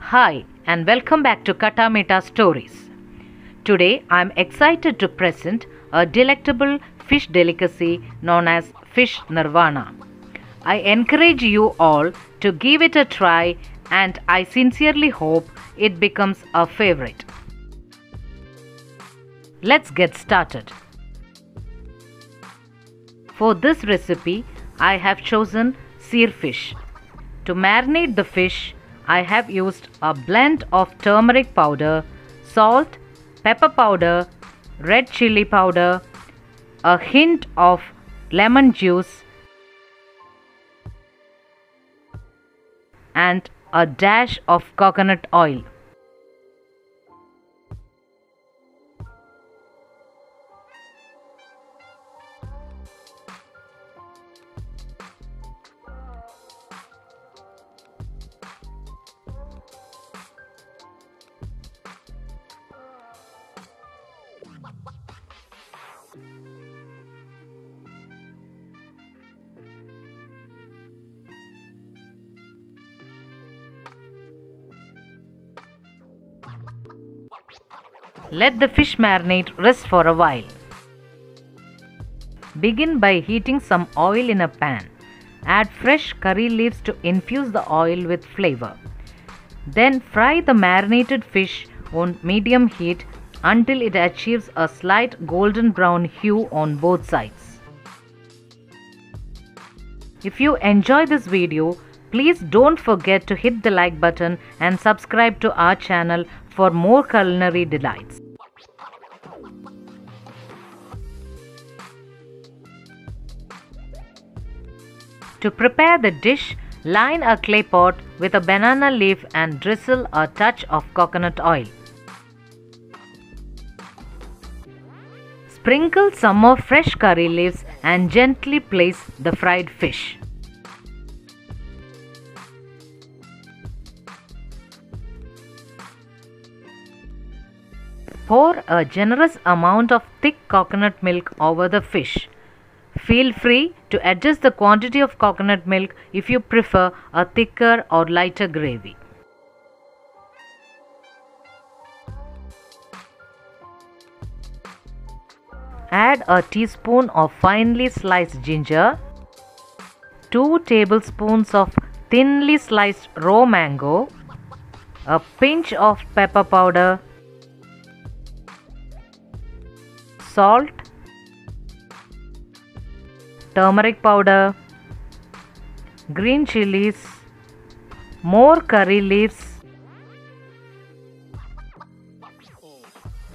Hi, and welcome back to Khatta Meeta Stories. Today I am excited to present a delectable fish delicacy known as fish nirvana. I encourage you all to give it a try, and I sincerely hope it becomes a favorite. Let's get started. For this recipe, I have chosen seer fish. To marinate the fish, I have used a blend of turmeric powder, salt, pepper powder, red chili powder, a hint of lemon juice, and a dash of coconut oil. Let the fish marinate rest for a while. Begin by heating some oil in a pan. Add fresh curry leaves to infuse the oil with flavor. Then fry the marinated fish on medium heat until it achieves a slight golden brown hue on both sides. If you enjoy this video, please don't forget to hit the like button and subscribe to our channel for more culinary delights. To prepare the dish, line a clay pot with a banana leaf and drizzle a touch of coconut oil. Sprinkle some more fresh curry leaves and gently place the fried fish. Pour a generous amount of thick coconut milk over the fish. Feel free to adjust the quantity of coconut milk if you prefer a thicker or lighter gravy. Add a teaspoon of finely sliced ginger, 2 tablespoons of thinly sliced raw mango, a pinch of pepper powder, salt, turmeric powder, green chilies, more curry leaves,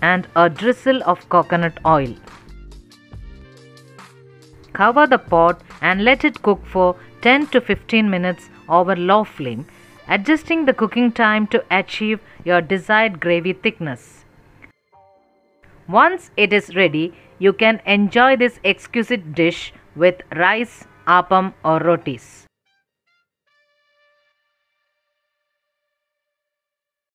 and a drizzle of coconut oil. Cover the pot and let it cook for 10 to 15 minutes over low flame, adjusting the cooking time to achieve your desired gravy thickness. Once it is ready, you can enjoy this exquisite dish with rice, appam or rotis.